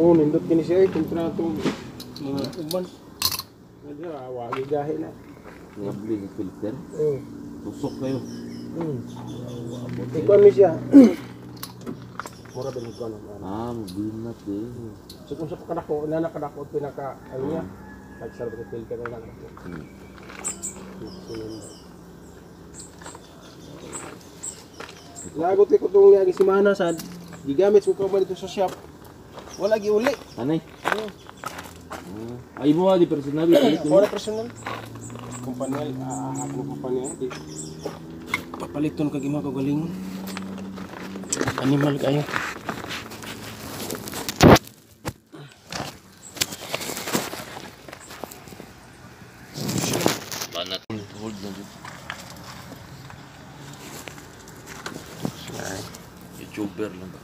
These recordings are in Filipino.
Oo, nindot kini siya eh. Kontratong mga uban. Hindi, awagi gahe na. Nga beli filter. Oo. Tusok kayo. Hmm. Ikaw ni siya. Mura ko ano. Ah, mabinat eh. So kung sa kadako, na nakadako pinaka ano niya. Sa mga filter na lang. Hmm. Nagot ko itong nga simana sa gigamit ko pa dito sa shop. Wala gi uli. Anay? Ah, ay mo di personal ito. Wala personal. Kumpanya, ah, ako kumpanya. Di. Papaliton kag ima kagaling. Animal kayo. Banat. Hold na dito. YouTuber lang ba?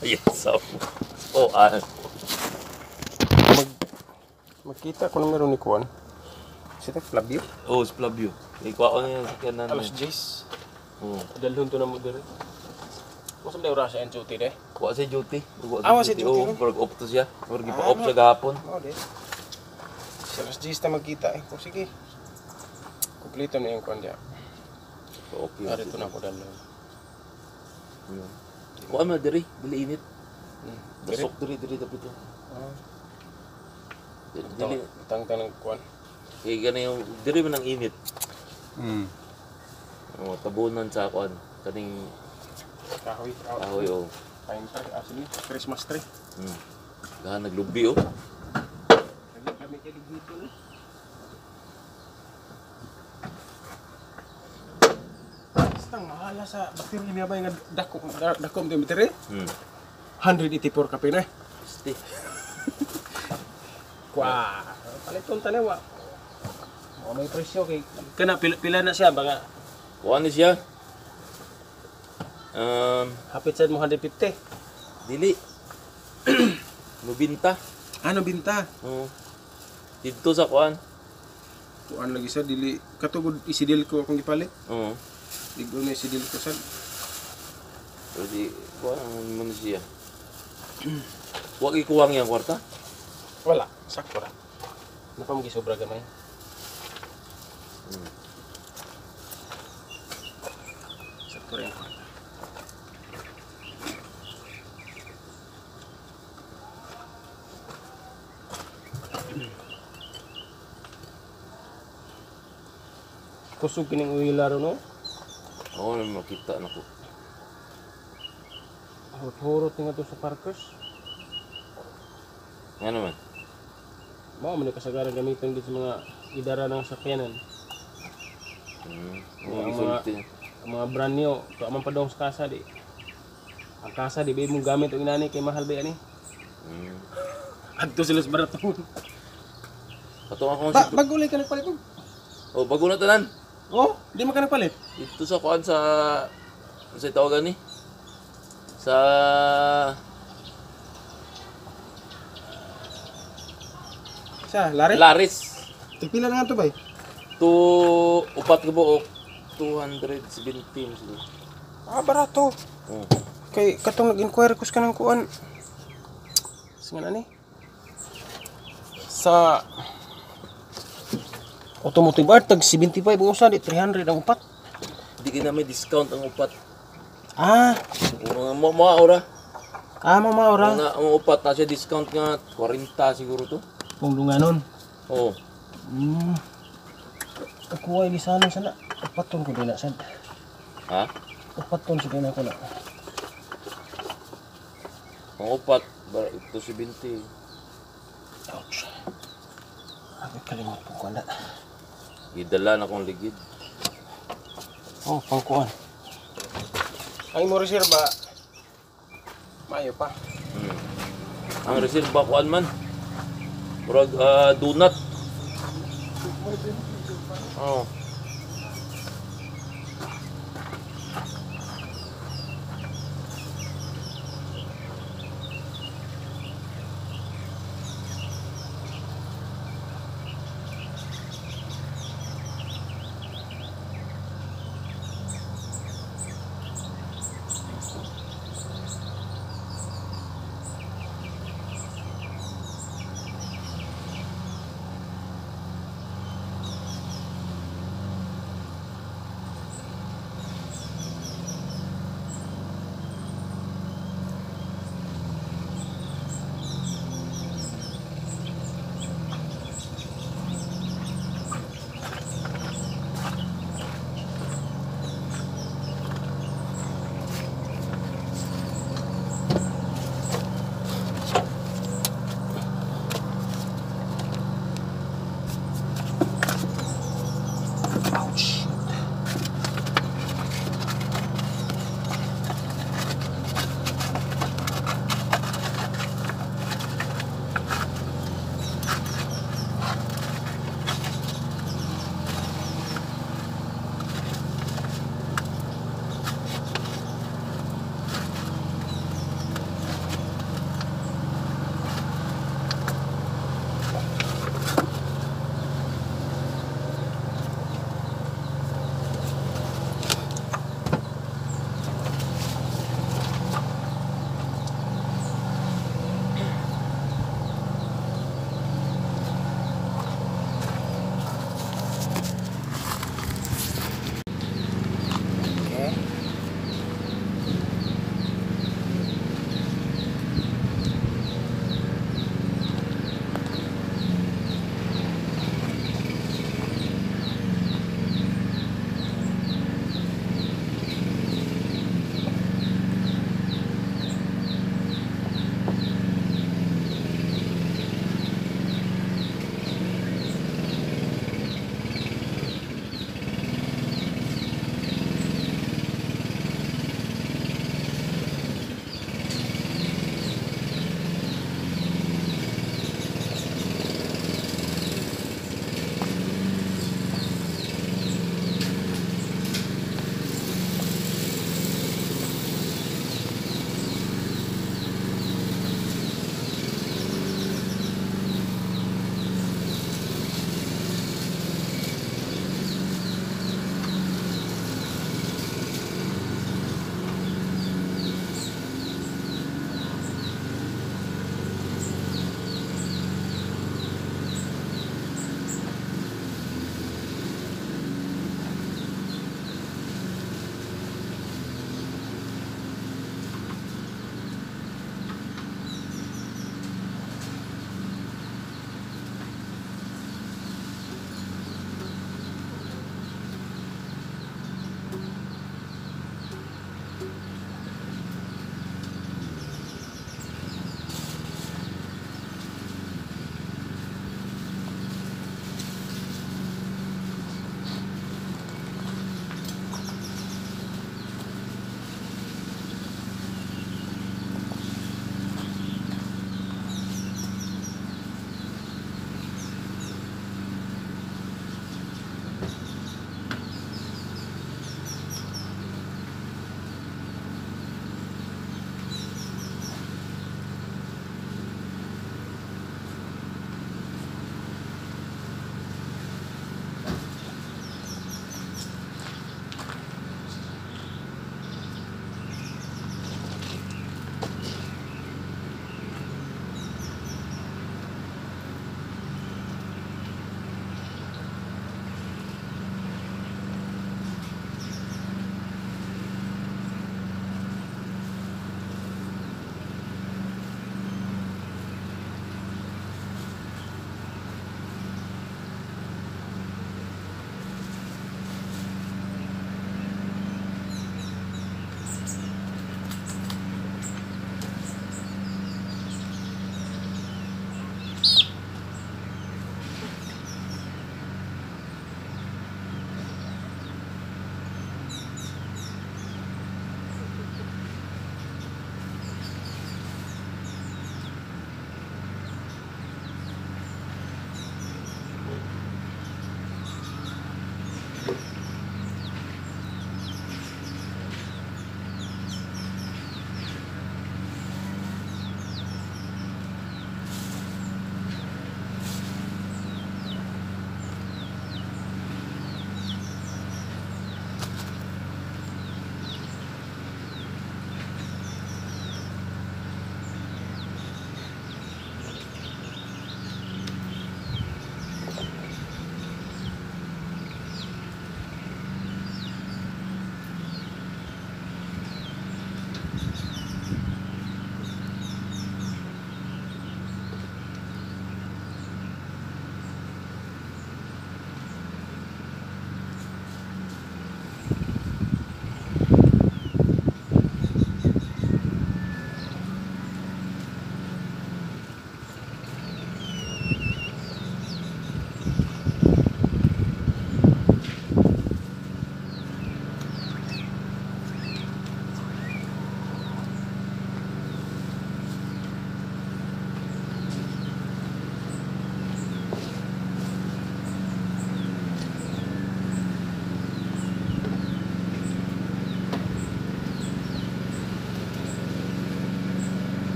Ayan, so. Oh, ah. Mag makita ko na meron ni Kuan. Sita Flavio. Oh, Splavio. Ikaw ako yung kanan. Alas Jace. Oh. Dalhon to na mo dire. Masam na ura sa NCT de. Kuha sa duty. Ah, sa duty, Oh, no? parang off to siya. Parang Ah, gipa-off no. sa gahapon. Oh, de. Si Alas Jace ta magkita eh. O sige. Kompleto na yung Kuan dia. Okay. Ari to na ko dalhon. Kuha mo diri, dili init. Hmm. Dasok diri diri ito. Ah. Dili. Tang tang Kuan. Kaya gana yung diri man ang init. Hmm. Oh, tabunan sa kuan. Kaning Kahoy. kahoy oh. Pine tree. Actually, Christmas tree. Hmm. Gahan naglubi oh. Lagi kami kay dito ni. Basta mahala sa battery niya ba yung dako da- dako mo battery? Hmm. 184 ka pina. Sti. Kwa. Paliton tani wa. Mo may presyo kay kana pila, pila na siya baka Kuha ni siya. Um, hapit sa mo 150. dili. Mubinta. Ano binta? Oh. Dito sa kuan. Kuan lagi sa dili katugod isidil ko akong gipalit. Oo. Ligo na isidil ko sa Pero di, kuha ang man siya. Wagi kuang yang kuarta, Wala, sakura. Napa mugi sobra gamay? Hmm. Sakura yang kuarta. Kusog kining uwi laro, no? Oo, oh, makita na ko. Hurot-hurot nga to sa parkers. Nga naman. Mao man kasagaran gamiton gid sa mga idara ng sakyanan. Mga- Oo, isulti niya. Ang mga brand new, to man padong sa kasa di. Ang kasa di ba mong gamit og inani kay mahal ba ani? Hmm. Adto sila sa baraton. Katong akong Ba, si... bagulay ka nagpalit mo? Oh, bago na tanan. Oh, di man ka nagpalit. Dito sa kuan sa... Sa tawagan ni? Sa... Sa lari? Laris. Tigpila na nga to bay. To... Upat ka buok. 217 siguro. Ah, barato. Oh. Kay katong nag-inquire kus ka ng kuan. Sa nga ni? Sa automotive art tag 75 ang usa di 300 ang upat. Ka na may discount ang upat. Ah, Mga mo mga ora. ah mama ora. Mga ang upat na siya discount nga 40 siguro to. Kung lunganon. Oh. Hmm. Ako ay lisanon sana. Upat ton ko din na sad. Ha? Upat ton sa din ako na. Ang upat ba ito 70. Ouch. Abi kalimot ko na. Idala na kong ligid. Oh, pangkuan. Ang mo reserva. Mayo pa. Hmm. Ang reserva kuan man. Murag ah, donut. Oh.